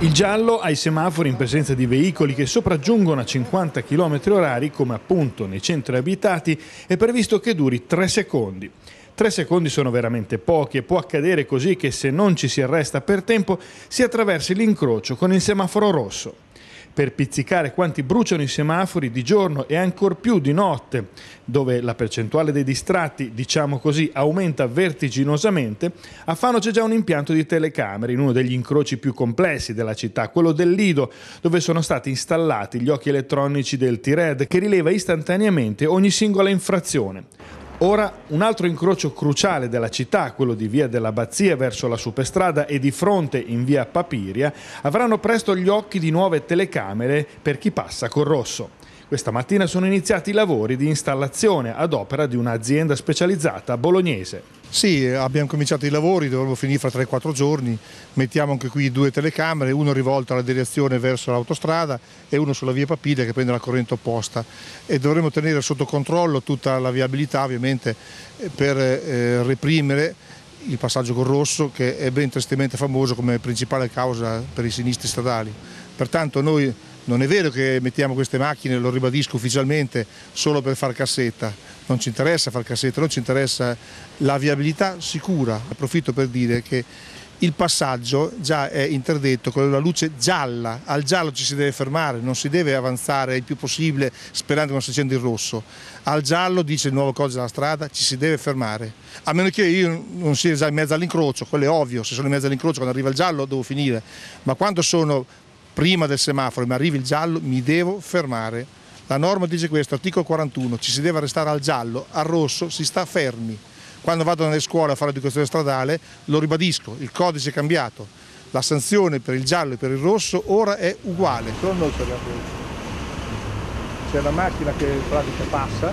Il giallo ai semafori in presenza di veicoli che sopraggiungono a 50 km orari, come appunto nei centri abitati, è previsto che duri 3 secondi. Tre secondi sono veramente pochi e può accadere così che se non ci si arresta per tempo si attraversi l'incrocio con il semaforo rosso per pizzicare quanti bruciano i semafori di giorno e ancor più di notte, dove la percentuale dei distratti, diciamo così, aumenta vertiginosamente, a Fano c'è già un impianto di telecamere in uno degli incroci più complessi della città, quello del Lido, dove sono stati installati gli occhi elettronici del T-Red che rileva istantaneamente ogni singola infrazione. Ora un altro incrocio cruciale della città, quello di via dell'Abbazia verso la superstrada e di fronte in via Papiria, avranno presto gli occhi di nuove telecamere per chi passa col rosso. Questa mattina sono iniziati i lavori di installazione ad opera di un'azienda specializzata bolognese. Sì, abbiamo cominciato i lavori, dovremo finire fra 3-4 giorni, mettiamo anche qui due telecamere, uno rivolto alla direzione verso l'autostrada e uno sulla via Papiglia che prende la corrente opposta e dovremo tenere sotto controllo tutta la viabilità ovviamente per eh, reprimere il passaggio col rosso che è ben tristemente famoso come principale causa per i sinistri stradali. Pertanto noi non è vero che mettiamo queste macchine, lo ribadisco ufficialmente, solo per far cassetta, non ci interessa far cassetta, non ci interessa la viabilità sicura. Approfitto per dire che il passaggio già è interdetto con la luce gialla, al giallo ci si deve fermare, non si deve avanzare il più possibile sperando che non si accenda il rosso. Al giallo, dice il nuovo codice della strada, ci si deve fermare. A meno che io non sia già in mezzo all'incrocio, quello è ovvio, se sono in mezzo all'incrocio quando arriva il giallo devo finire, ma quando sono prima del semaforo e mi arrivi il giallo mi devo fermare. La norma dice questo, articolo 41, ci si deve restare al giallo, al rosso si sta fermi. Quando vado nelle scuole a fare l'educazione stradale, lo ribadisco, il codice è cambiato. La sanzione per il giallo e per il rosso ora è uguale. C'è la macchina che in pratica passa,